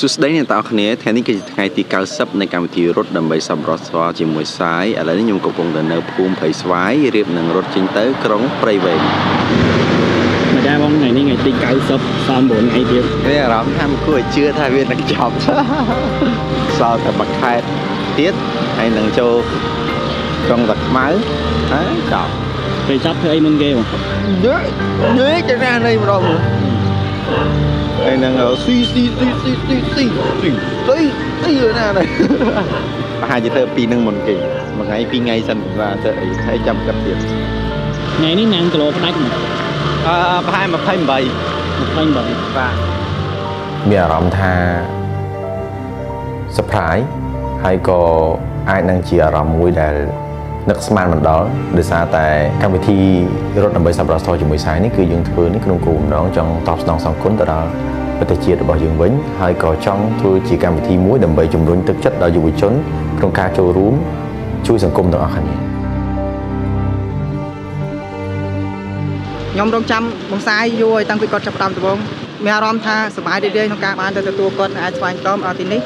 សួស្តីអ្នកទាំងអស់គ្នាថ្ងៃនេះគឺជាថ្ងៃទី90នៃកម្មវិធីរត់ដើម្បីសម្រស់ស្វល់ជាមួយសាយឥឡូវនេះខ្ញុំកំពុងតែនៅភូមិព្រៃស្វាយរៀបនឹងរត់ចេញទៅក្រុងព្រៃវែងម្ដងបងថ្ងៃនេះថ្ងៃទី90សំ9ថ្ងៃទៀតវាអារម្មណ៍ថាមិនគួរឲ្យជឿថាវានឹងចប់សល់តែមួយខែទៀតហើយនឹងចូលក្រុងតាខ្មៅហើយចប់ពេលចប់ធ្វើអីមុនគេបងយេយេចាណានៃម្ដងមើល ហើយនឹងស៊ីស៊ីស៊ីស៊ីស៊ីស៊ីស៊ីស៊ីស៊ីណានេះប្រហែលជាធ្វើពីនឹងមុនគេមួយថ្ងៃពីរថ្ងៃសិនសម្រាប់ទៅអីហើយចាំកាត់ទៀតថ្ងៃនេះណាងគីឡូផ្ដាច់អឺប្រហែល28 28បាទមានអារម្មណ៍ថា surprise ហើយក៏អាចនឹងជាអារម្មណ៍មួយដែល នឹកស្មានមិនដល់ដោយសារតែកម្មវិធីរត់ដើម្បីសម្រាប់ស្ទរជាមួយសាយនេះគឺយើងធ្វើនេះក្នុងគោលបំណងចង់តបស្នងសងគុណទៅដល់ប្រទេសជាតិរបស់យើងវិញហើយក៏ចង់ធ្វើជាកម្មវិធីមួយដើម្បីជំរុញទឹកចិត្តដល់យុវជនក្នុងការចូលរួមជួយសង្គមទាំងអស់គ្នាខ្ញុំរងចាំបងសាយយូរហើយតាំងពីគាត់ចាប់ផ្ដើមដំបូងមានអារម្មណ៍ថាសប្បាយរីករាយក្នុងការបានទៅទទួលគាត់អាចស្វែងរកដល់ទីនេះ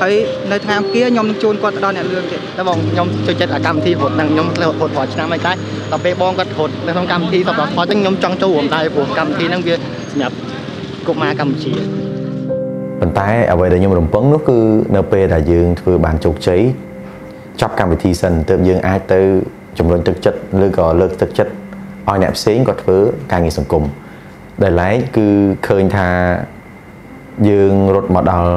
ហើយនៅថ្ងៃអង្គារខ្ញុំនឹងជូនគាត់ទៅដល់អ្នកលឿងទៀតតែបងខ្ញុំចូលចិត្តកម្មវិធីរត់នឹងខ្ញុំធ្លាប់រត់រាល់ឆ្នាំហើយតែដល់ពេលបងគាត់រត់នៅក្នុងកម្មវិធីសម្រាប់ថតហ្នឹងខ្ញុំចង់ចូលរួមដែរព្រោះកម្មវិធីហ្នឹងវាសម្រាប់កុមារកម្ពុជាប៉ុន្តែអ្វីដែលខ្ញុំរំពឹងនោះគឺនៅពេលដែលយើងធ្វើបានជោគជ័យចប់កម្មវិធីសិនទើបយើងអាចទៅជំរុញទឹកចិត្តឬក៏លើកទឹកចិត្តឲ្យអ្នកផ្សេងគាត់ធ្វើការងារសង្គមដែលឡែកគឺឃើញថាយើងរត់មកដល់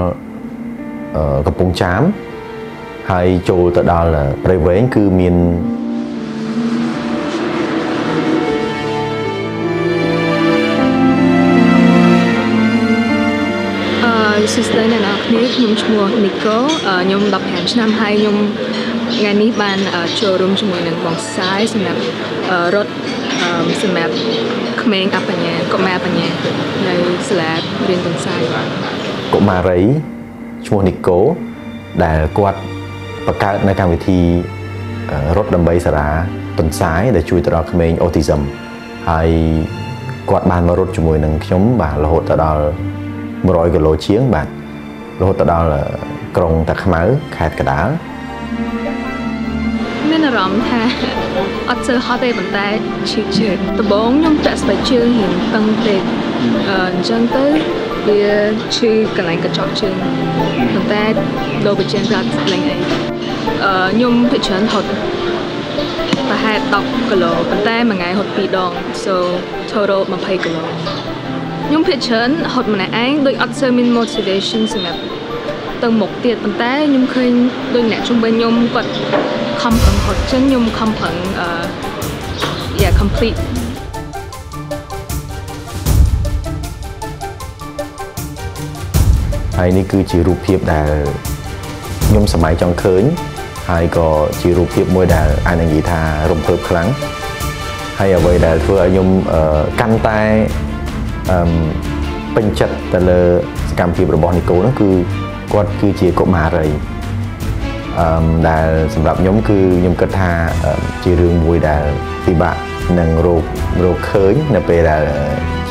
កំពង់ចាមហើយចូលទៅដល់ព្រៃវែងគឺមានសួស្តីអ្នកនរគ្នាខ្ញុំឈ្មោះនីកូខ្ញុំ15ឆ្នាំហើយខ្ញុំថ្ងៃនេះបានចូលរួមជាមួយនឹងបងសាយសម្រាប់រត់សម្រាប់ក្មេងអបញ្ញាកុមារបញ្ញានៅសាលារៀនទន្សាយកុមារី ឈ្មោះនីកូដែលគាត់បង្កើតនៅកម្មវិធីរត់ដើម្បីសារាទន្សាយដែលជួយទៅដល់ក្មេងអូទីសឹមហើយគាត់បានមករត់ជាមួយនឹងខ្ញុំបាទរហូតទៅដល់100គីឡូជាងបាទរហូតទៅដល់ក្រុងតាខ្មៅខេត្តកដាលមានអារម្មណ៍ថាអត់សូវហត់ទេប៉ុន្តែឈឺឈឺដំបូងខ្ញុំពាក់ស្បែកជើងរៀងតឹងពេកអញ្ចឹងទៅ វាឈឺកន្លែងកញ្ចក់ជើងប៉ុន្តែលោកបញ្ជាក់ថាលេងអីអឺខ្ញុំពិចារណាហត់ប្រហែល10គីឡូប៉ុន្តែមួយថ្ងៃហត់2ដង so total 20គីឡូខ្ញុំភាគច្រើនហត់ម្នាក់ឯងដូចអត់សូវមាន motivation សម្រាប់ទៅមុខទៀតប៉ុន្តែខ្ញុំឃើញដូចអ្នកជំនាញខ្ញុំគាត់ខំប្រឹងហត់ចឹងខ្ញុំខំប្រឹងអឺ yeah complete ហើយនេះគឺជារូបភាពដែលខ្ញុំសម័យចង់ឃើញ ហើយក៏ជារូបភាពមួយដែលអាចនិយាយថារំភើបខ្លាំងហើយអ្វីដែលធ្វើឲ្យខ្ញុំកាន់តែអឺពេញចិត្តទៅលើសកម្មភាពរបស់នីកូនោះគឺគាត់គឺជាកុមារីអឺដែលសម្រាប់ខ្ញុំគឺខ្ញុំគិតថាជារឿងមួយដែលពិបាកនឹងរករកឃើញនៅពេលដែល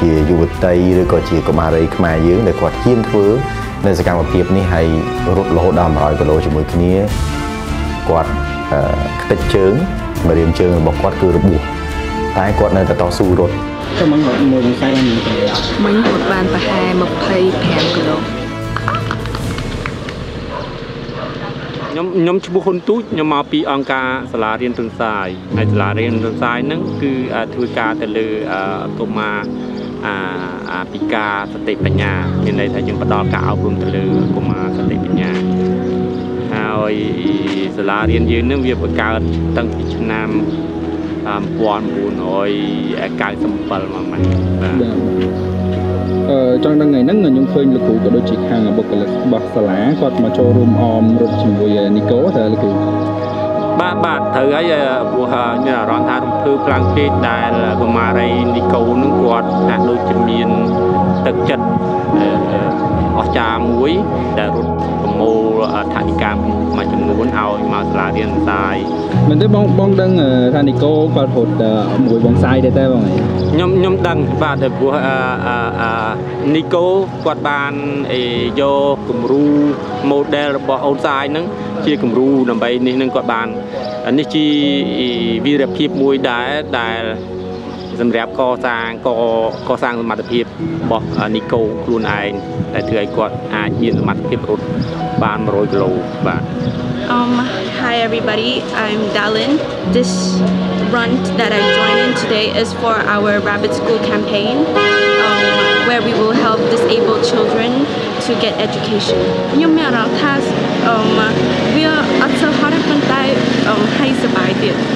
ជាយុវតីឬក៏ជាកុមារីខ្មែរយើងដែលគាត់ហ៊ានធ្វើ នៅសកម្មភាពនេះហើយរត់រហូតដល់100គីឡូជាមួយគ្នាគាត់ខ្ទេចជើងម្រាមជើងរបស់គាត់គឺរបួសតែគាត់នៅតែតស៊ូរត់ទៅមិញរត់មួយនឹងខ្សែបានមិញរត់បានប្រហែល25គីឡូខ្ញុំខ្ញុំឈ្មោះហ៊ុនទូចខ្ញុំមកពីអង្គការសាលារៀនទុនសាយហើយសាលារៀនទុនសាយហ្នឹងគឺធ្វើការទៅលើកុមារ អាអាពិការសតិបញ្ញាមានន័យថាយើងផ្ដល់ការអប់រំទៅលើកុមារសតិបញ្ញាហើយសាលារៀនយើងនឹងវាបង្កើតតាំងពីឆ្នាំ1997មកម៉េចបាទអឺចង់ដឹងថ្ងៃហ្នឹងខ្ញុំឃើញលោកគ្រូក៏ដូចជាខាងបុគ្គលិករបស់សាលាគាត់មកចូលរួមអមរត់ជាមួយនីកូតើលោកគ្រូ បាទបាទត្រូវហើយព្រោះមានអារម្មណ៍ថារំភើបខ្លាំងពេកដែលកុមារីនីកូនឹងគាត់ហាក់ដូចជាមានទឹកចិត្តអស្ចារ្យមួយដែលរត់ប្រមូលថនិកាមួយចំនួនឲ្យមកសាលារៀនសាយមែនទេបងបងដឹងថានីកូគាត់រត់មួយបងសាយដែរទេបងខ្ញុំខ្ញុំដឹងបាទព្រោះអឺនីកូគាត់បានអេយកគំរូ model របស់អូនសាយហ្នឹង ជាគំរូដើម្បីនេះនឹងគាត់បាននេះជាវីរភាពមួយដែរដែលសម្រាប់កសាងកកសាងសមត្ថភាពរបស់នីកូខ្លួនឯងដែលធ្វើឲ្យគាត់អាចមានសមត្ថភាពរត់បាន100គីឡូបាទ Um, hi everybody, I'm Dallin. This run that I joined in today is for our Rabbit School campaign, um, where we will help disabled children to get education. Um, we are. Um,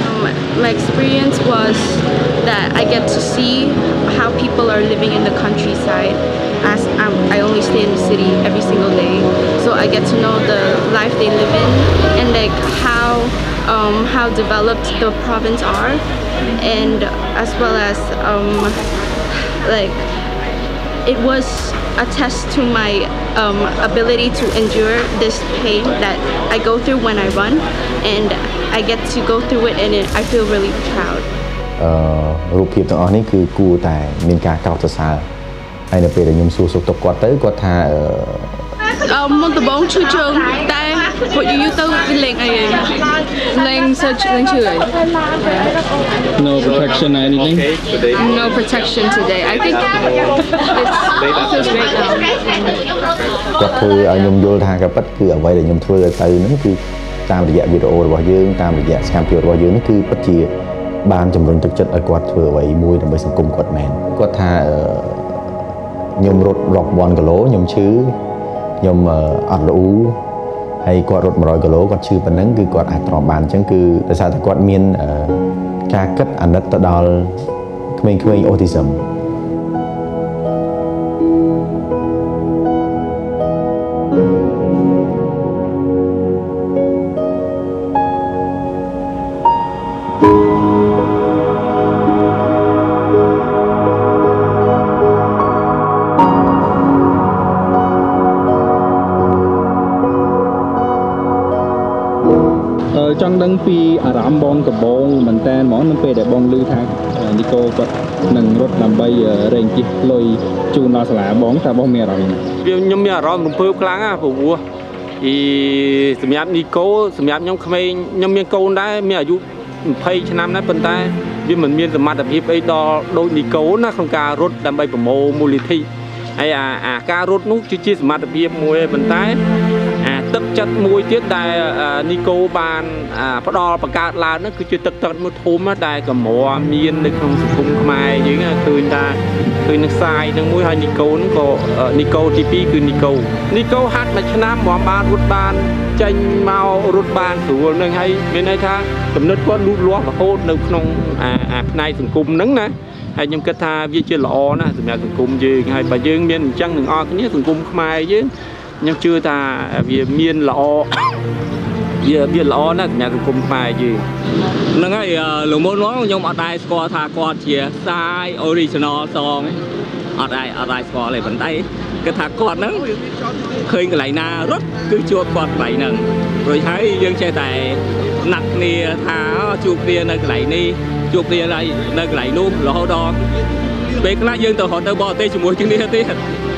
um, my experience was that I get to see how people are living in the countryside as I'm, I only stay in the city every single day. So I get to know the life they live in and like how um, how developed the province are and as well as um, like it was a test to my um, ability to endure this pain that I go through when I run, and I get to go through it, and it, I feel really proud. អឺរូបភាពទាំងអស់នេះគឺគួរតែមានការកោតសរសើរហើយនៅពេលដែលខ្ញុំសួរសុខទុក្ខគាត់ទៅគាត់ថាអឺ អឺ មុនដំបូងឈឺជើងតែពួកយូរយូរទៅវាលេងអីឯង Lên search lên chửi. No protection or anything? No protection today. I think it's, it feels great now. គាត់ធ្វើឲ្យខ្ញុំយល់ថាក៏ពិតគឺអ្វីដែលខ្ញុំធ្វើទៅហ្នឹងគឺតាមរយៈវីដេអូរបស់យើងតាមរយៈសកម្មភាពរបស់យើងនេះគឺពិតជាបានជំរុញទឹកចិត្តឲ្យគាត់ធ្វើអ្វីមួយដើម្បីសង្គមគាត់មែនគាត់ថាអឺខ្ញុំរត់រាប់ពាន់គីឡូខ្ញុំឈឺ ខ្ញុំអឺអត់ល្អូហើយគាត់រត់100គីឡូគាត់ឈឺប៉ុណ្ណឹងគឺគាត់អាចទ្រាំបានអញ្ចឹងគឺដោយសារតែគាត់មានអឺការគិតអាណិតទៅដល់ក្មេងៗអូទីសឹម ង់ដឹងពីអារម្មណ៍បងដំបងមែនតើហ្មងនៅពេលដែលបងឮថានីកូគាត់នឹងរត់ដើម្បីរែងជិះលុយជូនដល់សាលាបងតើបងមានអារម្មណ៍យ៉ាងណាវាខ្ញុំមានអារម្មណ៍រំភើបខ្លាំងណាព្រោះអីសម្រាប់នីកូសម្រាប់ខ្ញុំក្មេងខ្ញុំមានកូនដែរមានអាយុ20ឆ្នាំដែរប៉ុន្តែវាមិនមានសមត្ថភាពអីដល់ដូចនីកូណាក្នុងការរត់ដើម្បីប្រមូលមូលនិធិហើយអាអាការរត់នោះគឺជាសមត្ថភាពមួយឯងប៉ុន្តែអាទឹក ចិត្តមួយទៀតដែលអានីកូបានអាផ្ដល់បង្កើតឡើងនោះគឺជាទឹកចិត្តមួយធំណាដែលកម្រមាននៅក្នុងសង្គមខ្មែរយើងណាឃើញថាឃើញនឹងខ្សែនឹងមួយហើយនីកូនឹងក៏អឺនីកូទី2គឺនីកូនីកូហាត់មួយឆ្នាំមកបានរត់បានចេញមករត់បានស្រួលនឹងហើយមានន័យថាគំនិតគាត់លូតលាស់រហូតនៅក្នុងអាអាផ្នែកសង្គមហ្នឹងណាហើយខ្ញុំគិតថាវាជាល្អណាស់សម្រាប់សង្គមយើងហើយបើយើងមានអញ្ចឹងនឹងអស់គ្នាសង្គមខ្មែរយើង ខ្ញុំជឿថាវាមានល្អវាវាល្អណាស់សម្រាប់សង្គមខ្មែរយើងហ្នឹងហើយអឺលោកមុនមកខ្ញុំអត់ដែរស្គាល់ថាគាត់ជាសាយ original song អត់ដែរអត់ដែរស្គាល់ទេប៉ុន្តែគិតថាគាត់ហ្នឹងឃើញកន្លែងណារត់គឺជួបគាត់កន្លែងហ្នឹងរួចហើយយើងចេះតែណាត់គ្នាថាជួបគ្នានៅកន្លែងនេះជួបគ្នានៅនៅកន្លែងនោះរហូតដល់ពេលខ្លះយើងទៅរត់ទៅបរទេសជាមួយគ្នាទៀត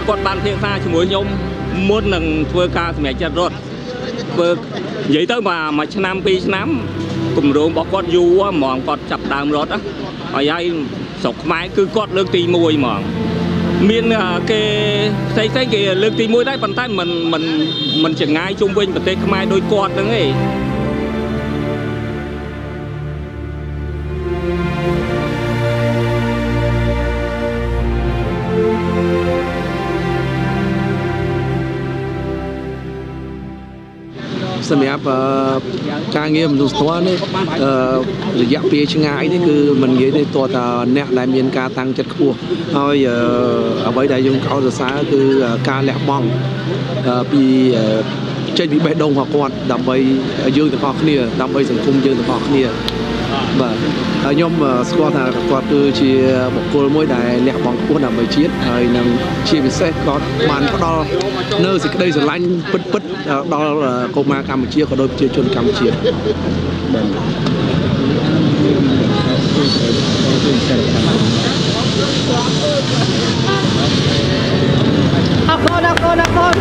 គាត់បានភាសាជាមួយខ្ញុំ មុននឹងធ្វើការសម្រេចចិត្តរត់ធ្វើនិយាយទៅមកមួយឆ្នាំពីរឆ្នាំ គម្រោងរបស់គាត់យូរហ្មងគាត់ចាប់ដើមរត់ហើយហើយស្រុកខ្មែរគឺគាត់លើកទី1ហ្មងមានគេផ្សេងផ្សេងគេលើកទី1ដែរប៉ុន្តែมันมันมันចងាយជុំវិញប្រទេសខ្មែរដូចគាត់ហ្នឹងឯង សម្រាប់អឺការងារមនុស្សធម៌នេះអឺរយៈពេលឆ្ងាយនេះគឺមិននិយាយទេតើតាអ្នកដែលមានការតាំងចិត្តខ្ពស់ហើយអឺអ្វីដែលយើងកោតសរសើរគឺការលះបង់អឺពីអឺចេញពីបេះដូងរបស់គាត់ដើម្បីយើងទាំងអស់គ្នាដើម្បីសង្គមយើងទាំងអស់គ្នា បាទហើយខ្ញុំអឺស្គាល់ថាគាត់គឺជាបុគ្គលមួយដែលលះបង់ខ្ពស់ដើម្បីជាតិហើយនឹងជាពិសេសគាត់បានផ្ដល់នៅសេចក្តីស្រឡាញ់ពិតពិតៗដល់កុមារកម្ពុជាក៏ដូចប្រជាជនកម្ពុជាបាទអរគុណអរគុណអរគុណ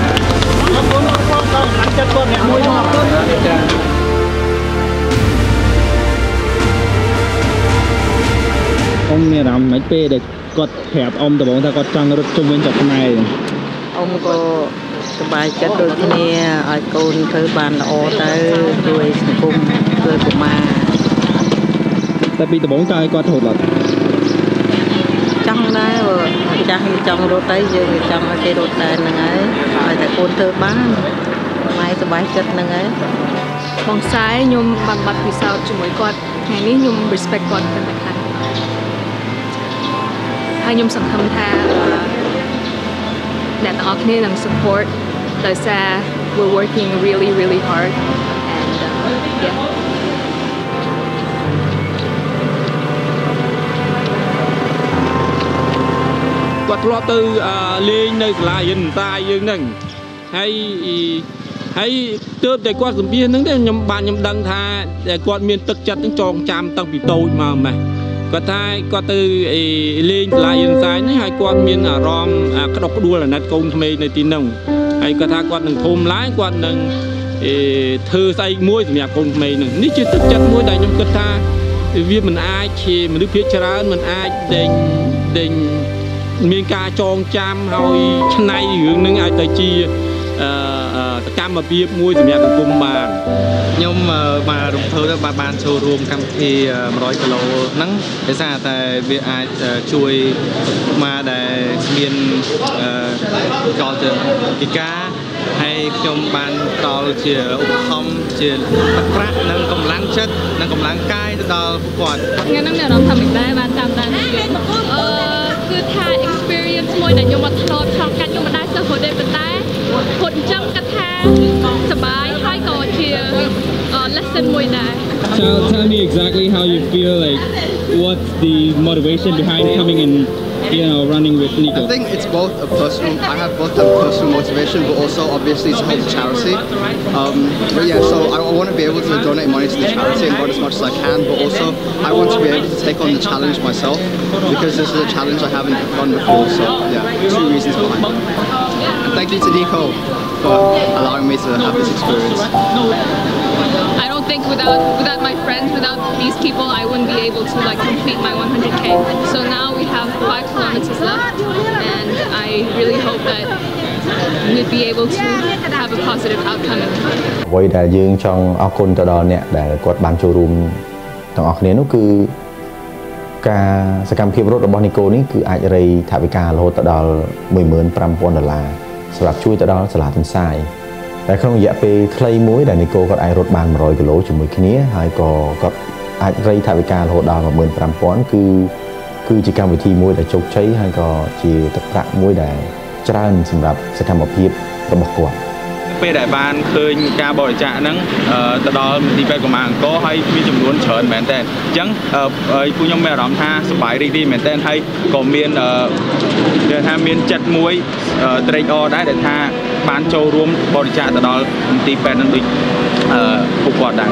អរគុណអរគុណដល់កម្លាំងចិត្តគាត់អ្នកមួយមកអរគុណចា៎ អ៊ំមានអារម្មណ៍មិនពេលដែលគាត់ប្រាប់អ៊ំដំបូងថាគាត់ចង់រត់ជុំវិញចុកខ្មែរអ៊ំក៏សប្បាយចិត្តដូចគ្នាឲ្យកូនធ្វើបានល្អទៅជួយសង្គមជួយកុមារតែពីដំបូងចង់ឲ្យគាត់រត់អត់ចង់ដែរបើម្ចាស់វាចង់រត់ទៅយើងវាចង់ឲ្យគេរត់ដែរហ្នឹងហើយឲ្យតែកូនធ្វើបានម៉ែសប្បាយចិត្តហ្នឹងហើយបងសាយខ្ញុំបានបាត់ពិសោធន៍ជាមួយគាត់ថ្ងៃនេះខ្ញុំ respect គាត់កាន់តែខ្លាំង ហើយខ្ញុំសង្ឃឹមថាអឺអ្នកទាំងអស់គ្នានឹង support ដោយសារ we're working really really hard and uh, yeah គាត់ធ្លាប់ទៅអឺលេងនៅសាលារៀនតាយយើងហ្នឹងហើយហើយទើបតែគាត់សម្ភាសហ្នឹងទេខ្ញុំបានខ្ញុំដឹងថាតែគាត់មានទឹកចិត្តហ្នឹងចងចាំតាំងពីតូចមកម៉េះ គាត់ថាគាត់ទៅអីលេងសាលារៀនសាយហ្នឹងហើយគាត់មានអារម្មណ៍អាក្តុកក្តួលអាណិតកូនក្មេងនៅទីហ្នឹងហើយគាត់ថាគាត់នឹងធំឡើងគាត់នឹងអេធ្វើស្អីមួយសម្រាប់កូនក្មេងហ្នឹងនេះជាទឹកចិត្តមួយដែលខ្ញុំគិតថាវាមិនអាចជាមនុស្សភាគច្រើនមិនអាចដេញដេញមានការចងចាំហើយឆ្នៃរឿងនឹងឲ្យទៅជាអឺអឺស កម្មភាពមួយសម្រាប់សង្គមបានខ្ញុំអឺមករំធ្វើទៅបានបានចូលរួមកម្មវិធីអឺ100គីឡូហ្នឹងដោយសារតែវាអាចអឺជួយមកដែលមានអឺកលទៅពិការហើយខ្ញុំបានដល់ជាឧបត្ថម្ភជាទឹកប្រាក់និងកម្លាំងចិត្តនិងកម្លាំងកាយទៅដល់ពួកគាត់ថ្ងៃហ្នឹងមានអារម្មណ៍ថាមិនដែរបានតាមដាននេះអឺគឺថា experience មួយដែលខ្ញុំអត់ធ្លាប់ឆ្លងកាត់ខ្ញុំមិនដែរសិស្សរត់ទេ Tell, tell me exactly how you feel like what's the motivation behind coming and you know running with Nico I think it's both a personal. I have both a personal motivation, but also obviously to help charity. Um, but yeah, so I, I want to be able to donate money to the charity and run as much as I can. But also, I want to be able to take on the challenge myself because this is a challenge I haven't done before. So yeah, two reasons behind it. And thank you to Nico for allowing me to have this experience I don't think without without my friends, without these people, I wouldn't be able to like complete my 100k. So now we have five kilometers left, and I really hope that we'd be able to have a positive outcome. អ្វីដែលយើងចង់អរគុណទៅដល់អ្នកដែលគាត់បានចូលរួមទាំងអស់គ្នានោះគឺការសកម្មភាពរត់របស់នីកូនេះគឺអាចរៃថវិការហូតទៅដល់15000ដុល្លារសម្រាប់ជួយទៅដល់សាលាទន្សាយ តែក្នុងរយៈពេលខ្លីមួយដែលនីកូគាត់អាចរត់បាន100គីឡូជាមួយគ្នាហើយក៏គាត់អាចរៃថវិការរហូតដល់15000គឺគឺជាកម្មវិធីមួយដែលជោគជ័យហើយក៏ជាទឹកប្រាក់មួយដែលច្រើនសម្រាប់សកម្មភាពរបស់គាត់ ពេលដែលបានឃើញការបរិច្ចាគហ្នឹងអឺទៅដល់មន្ទីរពេទ្យកុមារអង្គរហើយមានចំនួនច្រើនមែនតើអញ្ចឹងអឺហើយពួកខ្ញុំមានអារម្មណ៍ថាសប្បាយរីករាយមែនតើហើយក៏មានអឺនិយាយថាមានចិត្តមួយអឺត្រេកអរដែរដែលថាបានចូលរួមបរិច្ចាគទៅដល់មន្ទីរពេទ្យហ្នឹងដូចអឺ ពួកគាត់ដែរ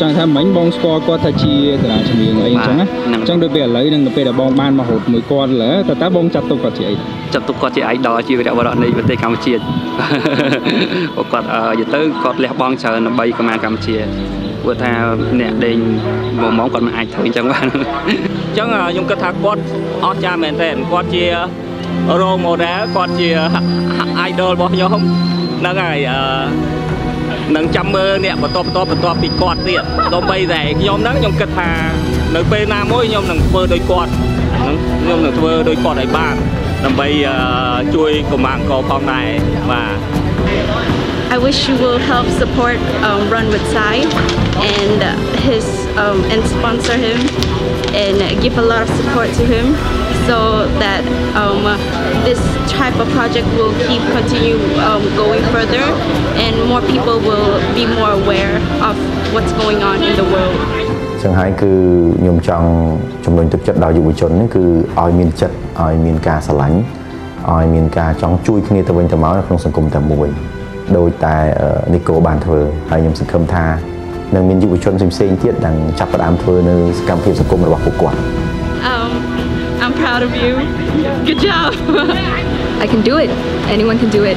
ចង់ថាមិញបងស្គាល់គាត់ថាជាតារាចម្រៀងអីអញ្ចឹងណាអញ្ចឹងដូចពេលឥឡូវនឹងទៅពេលដែលបងបានមករត់មួយគាត់លើតើតើបងចាត់ទុកគាត់ជាអីចាត់ទុកគាត់ជា idol ជាវីរបុរសនៃប្រទេសកម្ពុជាព្រោះគាត់អឺនិយាយទៅគាត់លះបង់ច្រើនដើម្បីកម្ពុជាកម្ពុជាព្រោះថាអ្នកដេញមកមកគាត់មិនអាចធ្វើអញ្ចឹងបានអញ្ចឹងខ្ញុំគិតថាគាត់អស្ចារ្យមែនទែនគាត់ជា role model គាត់ជា idol របស់ខ្ញុំហ្នឹងហើយអឺ នឹងចាំមើលអ្នកបន្តបន្តបន្តពីគាត់ទៀតដើម្បីតែខ្ញុំហ្នឹងខ្ញុំគិតថានៅពេលណាមួយខ្ញុំនឹងធ្វើដោយគាត់ហ្នឹងខ្ញុំនឹងធ្វើដោយគាត់ឲ្យបានដើម្បីអឺជួយកម្លាំងអង្គរផងដែរបាទ I wish you will help support um, Run with Sai and his um, and sponsor him and give a lot of support to him so that um, this type of project will keep continue um, going further and more people will be more aware of what's going on in the world. ចឹងហើយគឺខ្ញុំចង់ជំរុញទឹកចិត្តដល់យុវជននេះគឺឲ្យមានចិត្តឲ្យមានការស្រឡាញ់ឲ្យមានការចង់ជួយគ្នាទៅវិញទៅមកនៅក្នុងសង្គមតែមួយដោយតែនីកូបានធ្វើហើយខ្ញុំសង្ឃឹមថានឹងមានយុវជនផ្សេងៗទៀតដែលចាប់ផ្ដើមធ្វើនៅសកម្មភាពសង្គមរបស់ពួកគាត់ Um, I'm proud of you. Good job. I can do it anyone can do it